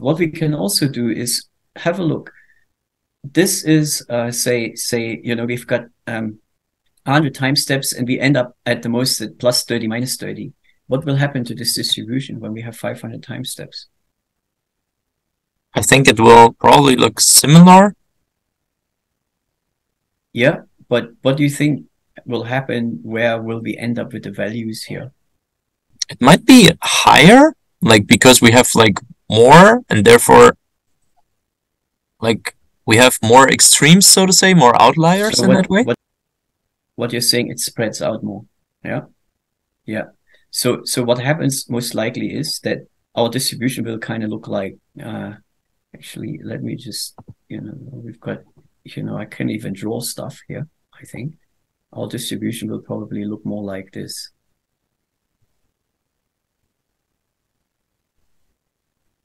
what we can also do is have a look. This is, uh, say, say, you know, we've got um, 100 time steps and we end up at the most at plus 30, minus 30. What will happen to this distribution when we have 500 time steps? I think it will probably look similar. Yeah, but what do you think will happen? Where will we end up with the values here? It might be higher, like because we have like more and therefore like we have more extremes, so to say, more outliers So in what, that way. what what you're saying it spreads out more. Yeah. Yeah. So so what happens most likely is that our distribution will kind of look like uh actually let me just you know we've got you know I can even draw stuff here, I think. Our distribution will probably look more like this.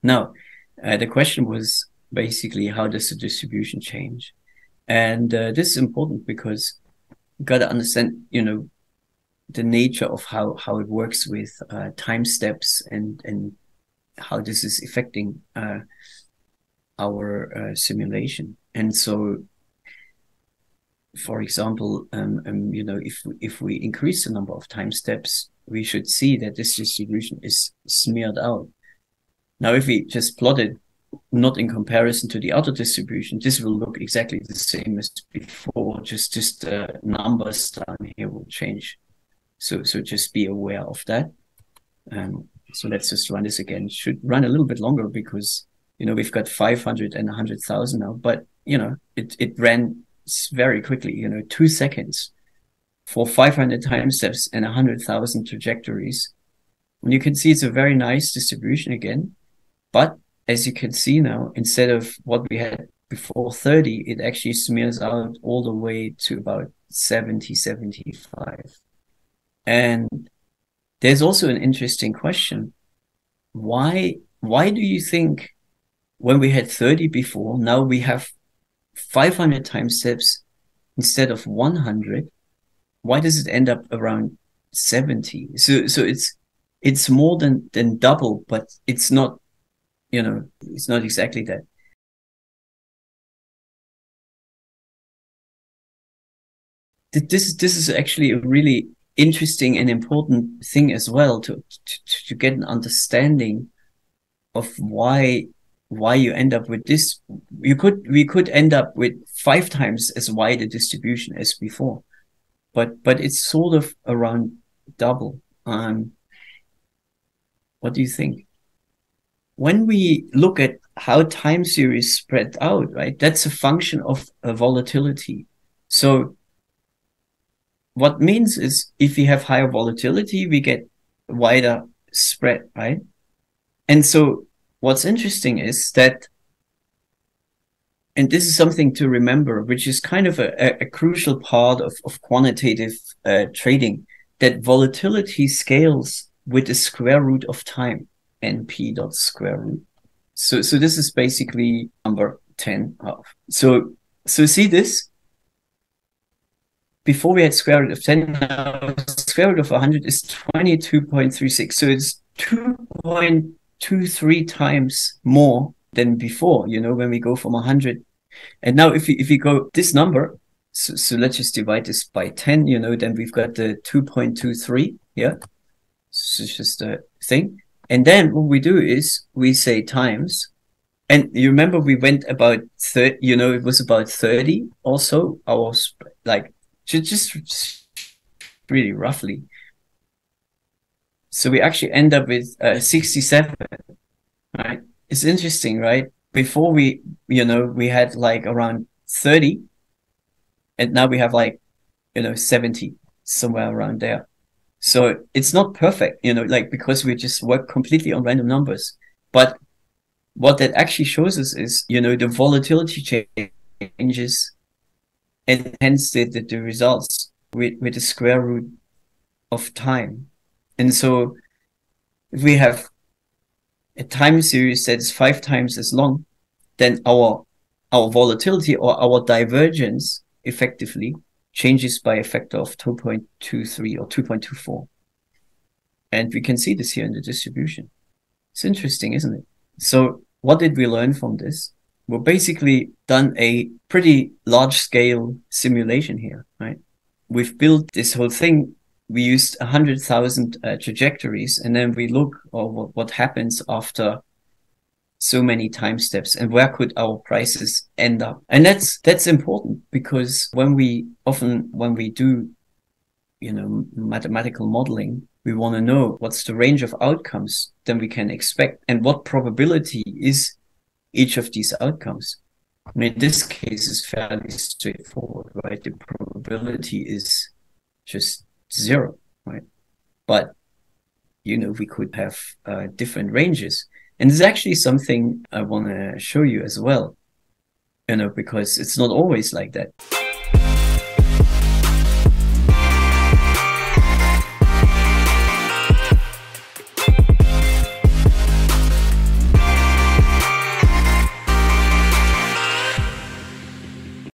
Now, uh, the question was basically how does the distribution change? And uh, this is important because you got to understand, you know, the nature of how how it works with uh, time steps and and how this is affecting uh, our uh, simulation. And so, for example, um, um, you know, if if we increase the number of time steps, we should see that this distribution is smeared out. Now, if we just plot it not in comparison to the other distribution, this will look exactly the same as before. Just just uh, numbers down here will change. So so just be aware of that. Um, so let's just run this again. Should run a little bit longer because you know we've got 500 and 100,000 now, but you know it it ran very quickly. You know, two seconds for 500 time steps and 100,000 trajectories. And you can see it's a very nice distribution again, but as you can see now, instead of what we had before 30, it actually smears out all the way to about 70, 75. And there's also an interesting question. Why, why do you think when we had 30 before, now we have 500 time steps instead of 100? Why does it end up around 70? So, so it's, it's more than, than double, but it's not you know, it's not exactly that. This is this is actually a really interesting and important thing as well to to, to get an understanding of why why you end up with this. You could we could end up with five times as wide a distribution as before, but but it's sort of around double. Um, what do you think? When we look at how time series spread out, right, that's a function of a volatility. So what means is if we have higher volatility, we get wider spread, right? And so what's interesting is that, and this is something to remember, which is kind of a, a, crucial part of, of quantitative uh, trading, that volatility scales with the square root of time np dot square root. So so this is basically number 10 of. So so see this? Before we had square root of 10, now square root of 100 is 22.36. So it's 2.23 times more than before, you know, when we go from 100. And now if we, if we go this number, so, so let's just divide this by 10, you know, then we've got the 2.23 here. So it's just a thing. And then what we do is we say times. And you remember we went about 30, you know, it was about 30 also, I was like, just, really roughly. So we actually end up with uh, 67, right? It's interesting, right? Before we, you know, we had like around 30 and now we have like, you know, 70 somewhere around there. So it's not perfect, you know, like because we just work completely on random numbers. But what that actually shows us is, you know, the volatility changes and hence the, the, the results with, with the square root of time. And so if we have a time series that is five times as long, then our our volatility or our divergence effectively changes by a factor of 2.23 or 2.24. And we can see this here in the distribution. It's interesting, isn't it? So what did we learn from this? We've basically done a pretty large scale simulation here, right? We've built this whole thing. We used a hundred thousand uh, trajectories, and then we look over what happens after so many time steps and where could our prices end up? And that's that's important because when we often when we do you know mathematical modeling we want to know what's the range of outcomes then we can expect and what probability is each of these outcomes. And in this case is fairly straightforward right? The probability is just zero right? But you know we could have uh, different ranges and this is actually something I want to show you as well, you know, because it's not always like that.